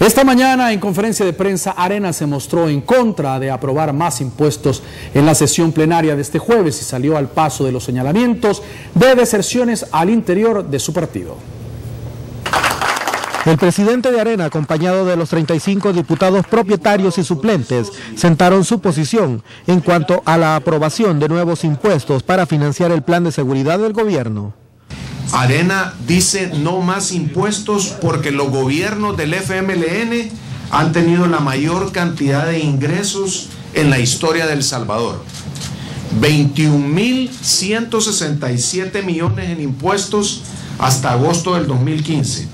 Esta mañana en conferencia de prensa Arena se mostró en contra de aprobar más impuestos en la sesión plenaria de este jueves y salió al paso de los señalamientos de deserciones al interior de su partido. El presidente de Arena, acompañado de los 35 diputados propietarios y suplentes, sentaron su posición en cuanto a la aprobación de nuevos impuestos para financiar el plan de seguridad del gobierno. Arena dice no más impuestos porque los gobiernos del FMLN han tenido la mayor cantidad de ingresos en la historia del Salvador. 21.167 millones en impuestos hasta agosto del 2015.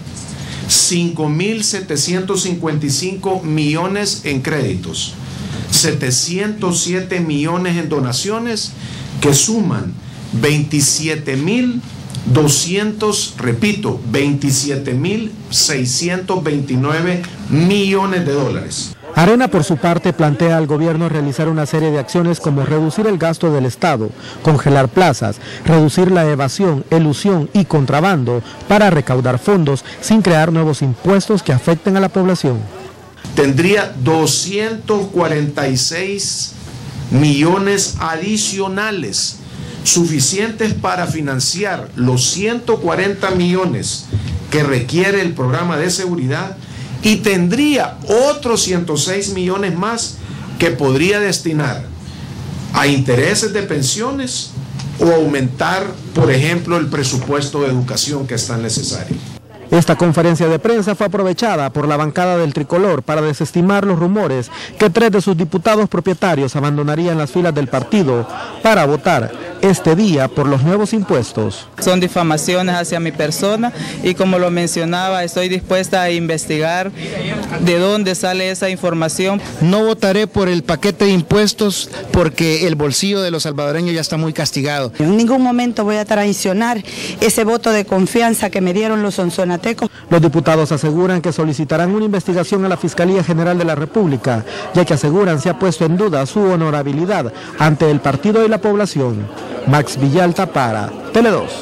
5.755 millones en créditos. 707 millones en donaciones que suman 27.000 200, repito, 27.629 millones de dólares. Arena, por su parte, plantea al gobierno realizar una serie de acciones como reducir el gasto del Estado, congelar plazas, reducir la evasión, elusión y contrabando para recaudar fondos sin crear nuevos impuestos que afecten a la población. Tendría 246 millones adicionales suficientes para financiar los 140 millones que requiere el programa de seguridad y tendría otros 106 millones más que podría destinar a intereses de pensiones o aumentar, por ejemplo, el presupuesto de educación que es tan necesario. Esta conferencia de prensa fue aprovechada por la bancada del tricolor para desestimar los rumores que tres de sus diputados propietarios abandonarían las filas del partido para votar este día por los nuevos impuestos. Son difamaciones hacia mi persona y como lo mencionaba, estoy dispuesta a investigar de dónde sale esa información. No votaré por el paquete de impuestos porque el bolsillo de los salvadoreños ya está muy castigado. En ningún momento voy a traicionar ese voto de confianza que me dieron los sonsonatecos. Los diputados aseguran que solicitarán una investigación a la Fiscalía General de la República, ya que aseguran se ha puesto en duda su honorabilidad ante el partido y la población. Max Villalta para Tele 2.